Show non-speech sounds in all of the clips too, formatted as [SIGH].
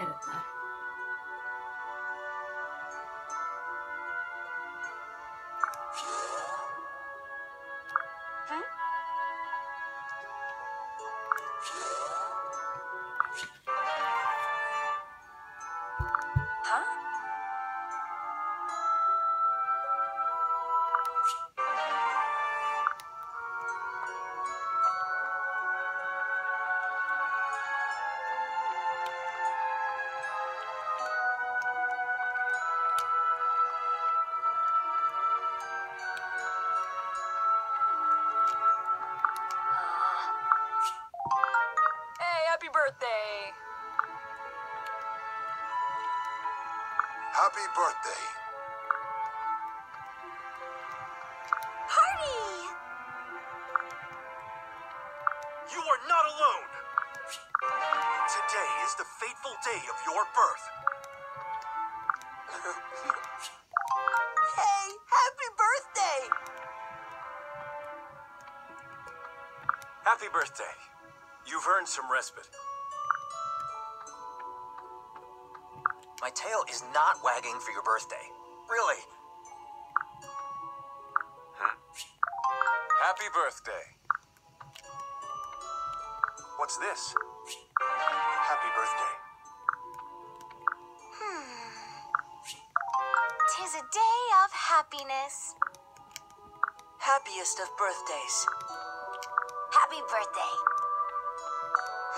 edit that. Happy birthday! Happy birthday. Party! You are not alone! Today is the fateful day of your birth. Hey, happy birthday! Happy birthday. You've earned some respite. My tail is not wagging for your birthday. Really. Happy birthday. What's this? Happy birthday. Hmm. Tis a day of happiness. Happiest of birthdays. Happy birthday.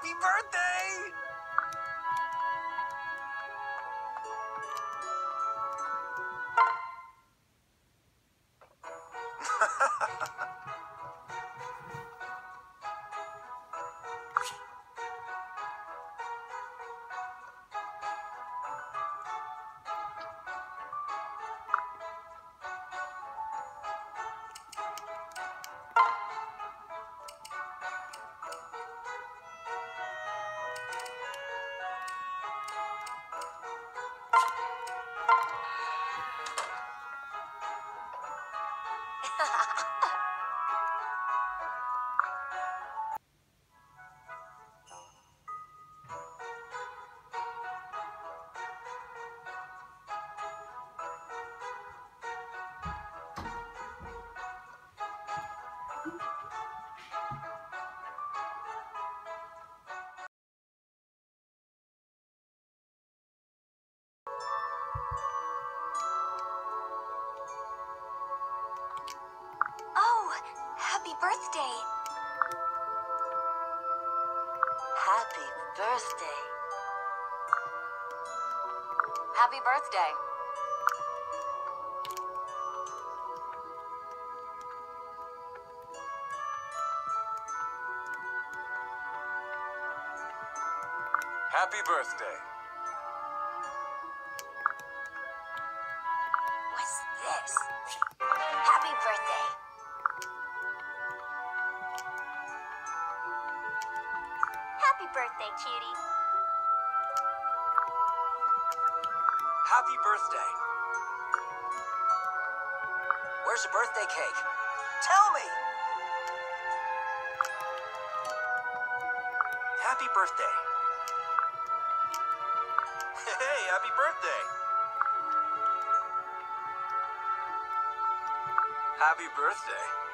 Happy birthday! ハハハハ happy birthday. Happy birthday. Happy birthday. Happy birthday. What's this? Happy birthday. Happy birthday, cutie. Happy birthday. Where's the birthday cake? Tell me! Happy birthday. Hey, happy birthday. Happy birthday.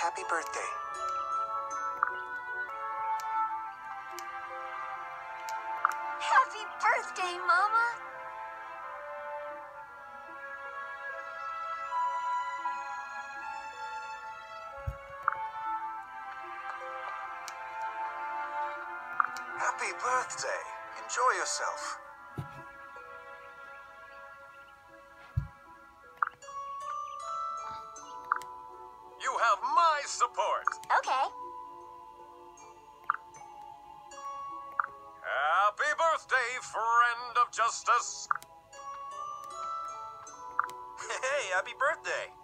Happy birthday. Happy birthday, Mama. Happy birthday. Enjoy yourself. Friend of justice. [LAUGHS] Hey, happy birthday!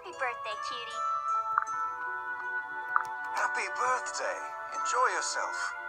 Happy birthday, cutie. Happy birthday. Enjoy yourself.